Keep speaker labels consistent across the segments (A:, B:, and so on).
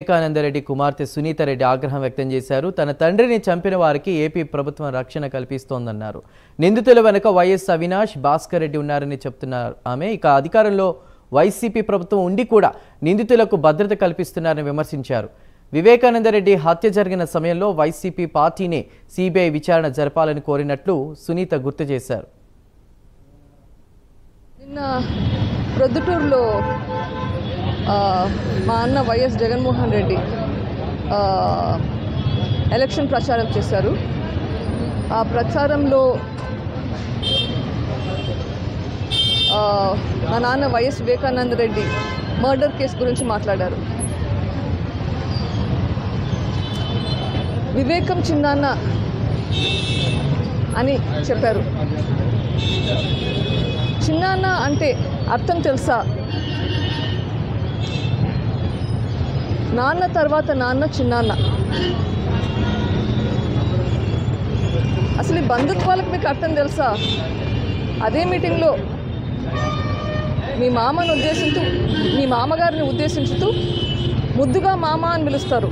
A: వివేకానందరెడ్డి కుమార్తె సునీతారెడ్డి ఆగ్రహం వ్యక్తం చేశారు. తన తండ్రిని చంపిన వారికి ఏపీ ప్రభుత్వం రక్షణ కల్పిస్తోందన్నారు. నిందితుల వెనుక వైఎస్ అవినాష్ భాస్కర్ రెడ్డి ఉన్నారని చెప్తున్నారు ఆమె. ఇక అధికారంలో వైసీపీ ప్రభుత్వం ఉండి కూడా నిందితులకు భద్రత కల్పిస్తున్నారని విమర్శించారు. వివేకానందరెడ్డి హత్య జరిగిన సమయంలో వైసీపీ పార్టీనే సిబిఐ విచారణ జరపాలని కోరినట్లు సునీత గుర్తు చేశారు.
B: నిన్న ప్రొద్దుటూరులో మా అన్న వైఎస్ జగన్మోహన్ రెడ్డి ఎలక్షన్ ప్రచారం చేశారు. ఆ ప్రచారంలో మా నాన్న Y S Vivekananda Reddy murder case గురించి మాట్లాడారు. వివేకం చిన్నాన్న అని చెప్పారు. చిన్నాన్న అంటే అర్థం తెలుసా? నాన్న తర్వాత నాన్న చిన్నాన్న. అసలు ఈ బంధుత్వాలకు మీకు అర్థం తెలుసా? అదే మీటింగ్లో మీ మామను ఉద్దేశించు మీ మామగారిని ఉద్దేశించుతూ ముద్దుగా మామ అని పిలుస్తారు.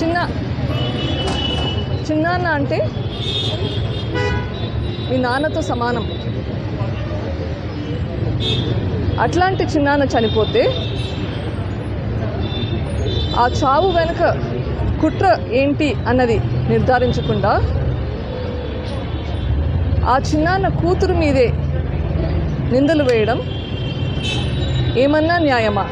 B: చిన్న చిన్నాన్న అంటే మీ నాన్నతో సమానం. అట్లాంటి చిన్నాన్న చనిపోతే ఆ చావు వెనుక కుట్ర ఏంటి అన్నది నిర్ధారించకుండా ఆ చిన్నాన్న కూతురు మీదే నిందలు వేయడం ఏమన్నా న్యాయమా?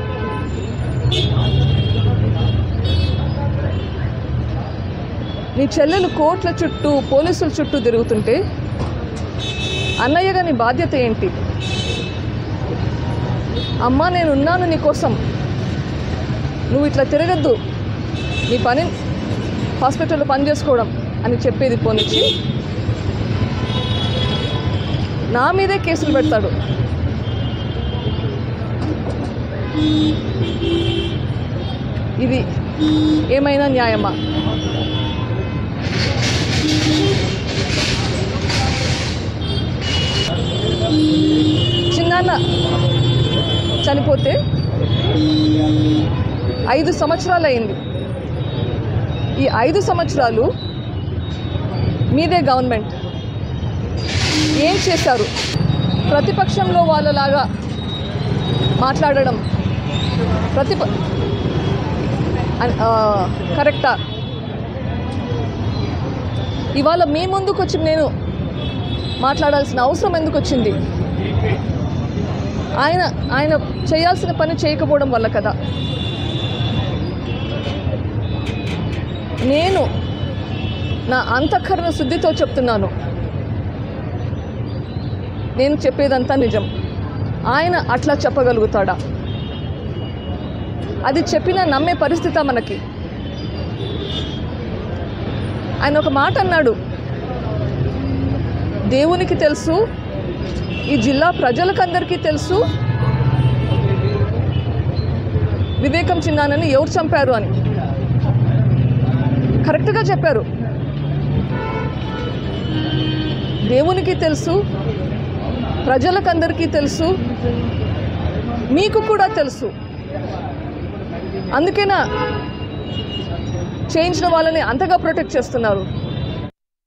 B: నీ చెల్లెలు కోట్ల చుట్టూ పోలీసుల చుట్టూ తిరుగుతుంటే అన్నయ్యగా నీ బాధ్యత ఏంటి? అమ్మా నేను ఉన్నాను నీకోసం నువ్వు ఇట్లా తిరగద్దు. నీ పని హాస్పిటల్లో పని చేసుకోవడం అని చెప్పేది పోనిచ్చి నా మీదే కేసులు పెడతాడు. ఇది ఏమైనా న్యాయమా? చిన్నాన్న చనిపోతే ఐదు సంవత్సరాలు అయింది ఈ ఐదు సంవత్సరాలు మీదే గవర్నమెంట్. ఏం చేశారు? ప్రతిపక్షంలో వాళ్ళలాగా మాట్లాడడం ప్రతిప కరెక్టా? ఇవాళ మీ ముందుకు వచ్చి నేను మాట్లాడాల్సిన అవసరం ఎందుకు వచ్చింది ఆయన ఆయన చేయాల్సిన పని చేయకపోవడం వల్ల కదా. నేను నా అంతఃకరణ శుద్ధితో చెప్తున్నాను. నేను చెప్పేదంతా నిజం. ఆయన అట్లా చెప్పగలుగుతాడా? అది చెప్పినా నమ్మే పరిస్థితి మనకి. ఆయన ఒక మాట అన్నాడు. దేవునికి తెలుసు ఈ జిల్లా ప్రజలకందరికీ తెలుసు. వివేకం చిన్నానని ఎవరు చంపారు అని. కరెక్ట్గా చెప్పారు. దేవునికి తెలుసు ప్రజలకందరికీ తెలుసు మీకు కూడా తెలుసు. అందుకేనా చేయించిన వాళ్ళని అంతగా ప్రొటెక్ట్ చేస్తున్నారు.